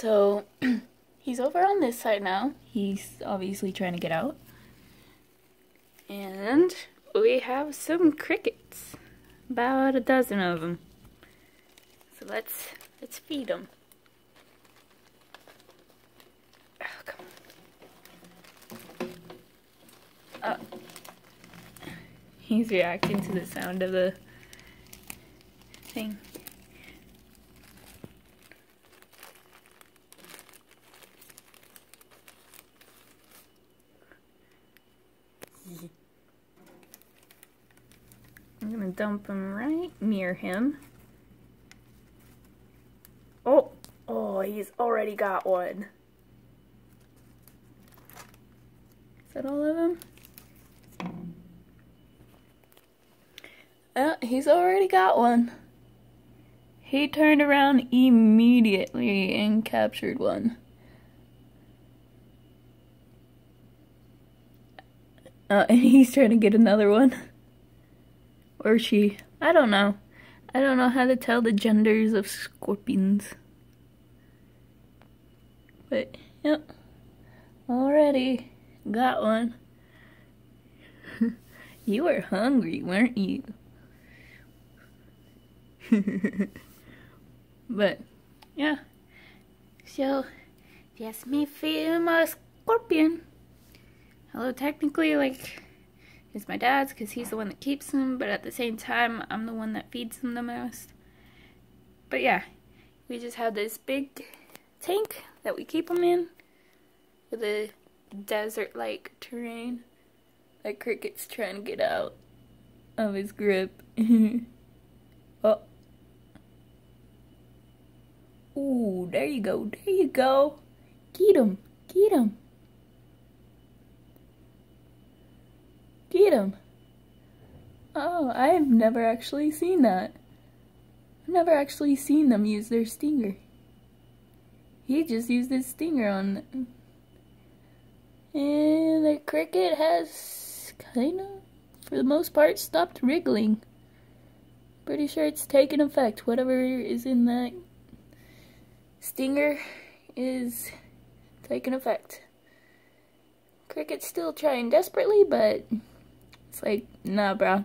So he's over on this side now. He's obviously trying to get out. And we have some crickets. About a dozen of them. So let's let's feed them. Oh, come on. Oh. He's reacting to the sound of the thing. I'm dump him right near him. Oh, oh, he's already got one. Is that all of them? Oh, he's already got one. He turned around immediately and captured one. Uh, and he's trying to get another one. Or she. I don't know. I don't know how to tell the genders of scorpions. But, yep. Already got one. you were hungry, weren't you? but, yeah. So, that's me feeding my scorpion. Although technically, like, it's my dad's because he's the one that keeps them, but at the same time, I'm the one that feeds them the most. But yeah, we just have this big tank that we keep them in with a desert-like terrain. That cricket's trying to get out of his grip. oh. Ooh, there you go, there you go. Get him, get him. Get him. Oh, I've never actually seen that. I've never actually seen them use their stinger. He just used his stinger on them. And the cricket has kind of, for the most part, stopped wriggling. Pretty sure it's taken effect. Whatever is in that stinger is taking effect. Cricket's still trying desperately, but it's like, nah, bro.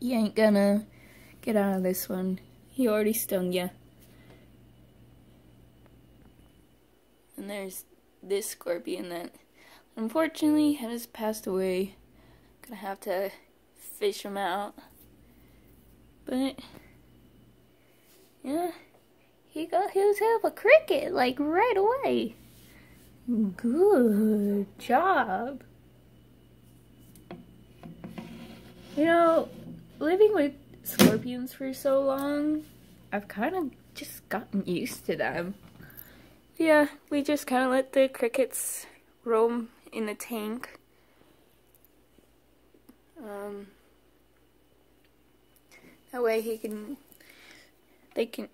You ain't gonna get out of this one. He already stung you. And there's this scorpion that unfortunately has passed away. Gonna have to fish him out. But, yeah, he got himself a cricket, like, right away. Good job. You know, living with scorpions for so long, I've kind of just gotten used to them. Yeah, we just kind of let the crickets roam in the tank. Um, that way he can, they can,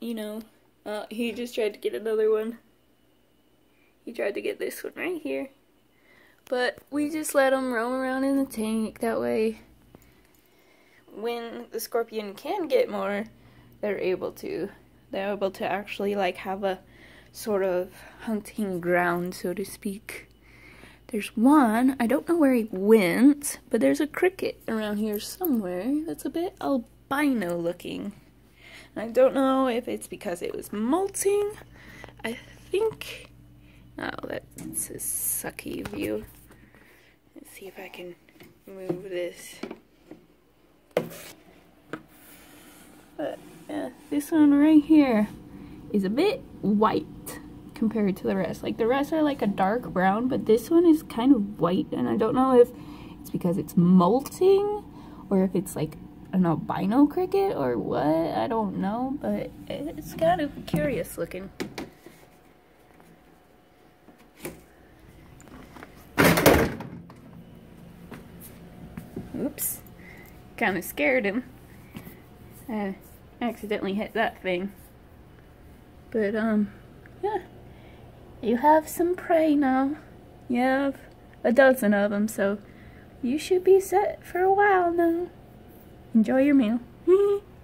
you know, uh, he just tried to get another one. He tried to get this one right here. But we just let them roam around in the tank. That way, when the scorpion can get more, they're able to. They're able to actually like have a sort of hunting ground, so to speak. There's one, I don't know where he went, but there's a cricket around here somewhere that's a bit albino looking. I don't know if it's because it was molting. I think, oh, that's a sucky view. Let's see if I can move this. But yeah, this one right here is a bit white compared to the rest. Like the rest are like a dark brown, but this one is kind of white. And I don't know if it's because it's molting or if it's like an albino cricket or what. I don't know, but it's kind of curious looking. Oops. Kind of scared him. I accidentally hit that thing. But, um, yeah. You have some prey now. You have a dozen of them, so you should be set for a while now. Enjoy your meal.